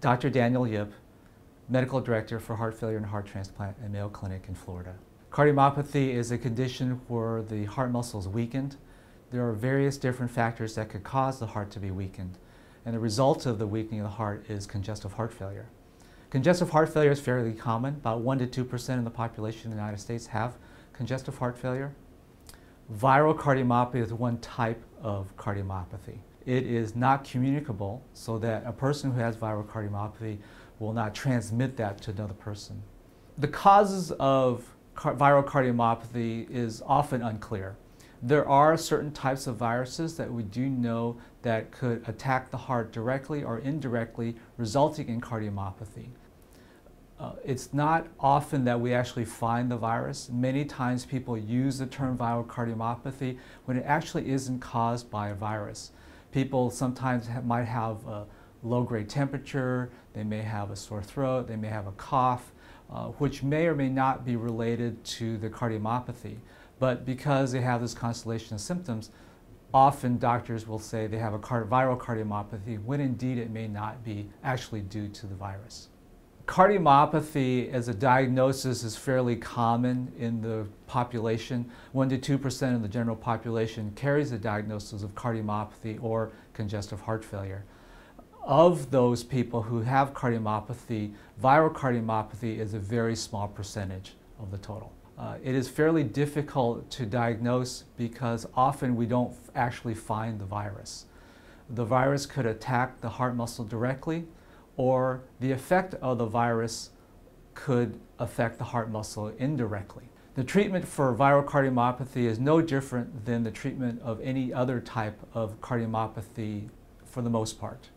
Dr. Daniel Yip, Medical Director for Heart Failure and Heart Transplant at Mayo Clinic in Florida. Cardiomyopathy is a condition where the heart muscle is weakened. There are various different factors that could cause the heart to be weakened. And the result of the weakening of the heart is congestive heart failure. Congestive heart failure is fairly common. About 1 to 2% of the population in the United States have congestive heart failure. Viral cardiomyopathy is one type of cardiomyopathy. It is not communicable so that a person who has viral cardiomyopathy will not transmit that to another person. The causes of car viral cardiomyopathy is often unclear. There are certain types of viruses that we do know that could attack the heart directly or indirectly, resulting in cardiomyopathy. Uh, it's not often that we actually find the virus. Many times people use the term viral cardiomyopathy when it actually isn't caused by a virus. People sometimes might have a low-grade temperature, they may have a sore throat, they may have a cough, uh, which may or may not be related to the cardiomyopathy. But because they have this constellation of symptoms, often doctors will say they have a viral cardiomyopathy when indeed it may not be actually due to the virus. Cardiomyopathy as a diagnosis is fairly common in the population. 1 to 2% of the general population carries a diagnosis of cardiomyopathy or congestive heart failure. Of those people who have cardiomyopathy, viral cardiomyopathy is a very small percentage of the total. Uh, it is fairly difficult to diagnose because often we don't actually find the virus. The virus could attack the heart muscle directly, or the effect of the virus could affect the heart muscle indirectly. The treatment for viral cardiomyopathy is no different than the treatment of any other type of cardiomyopathy for the most part.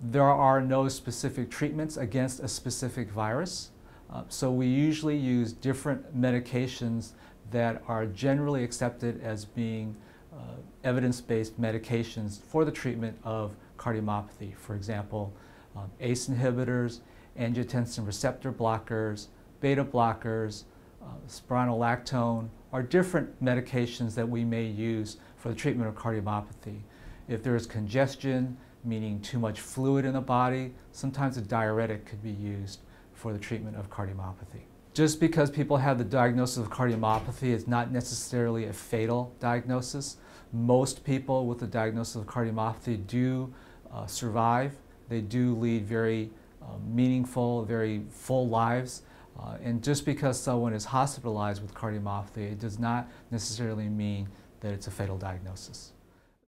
There are no specific treatments against a specific virus, uh, so we usually use different medications that are generally accepted as being uh, evidence-based medications for the treatment of cardiomyopathy. For example, um, ACE inhibitors, angiotensin receptor blockers, beta blockers, uh, spironolactone are different medications that we may use for the treatment of cardiomyopathy. If there is congestion, meaning too much fluid in the body, sometimes a diuretic could be used for the treatment of cardiomyopathy. Just because people have the diagnosis of cardiomyopathy is not necessarily a fatal diagnosis. Most people with the diagnosis of cardiomyopathy do uh, survive they do lead very uh, meaningful, very full lives. Uh, and just because someone is hospitalized with cardiomyopathy, it does not necessarily mean that it's a fatal diagnosis.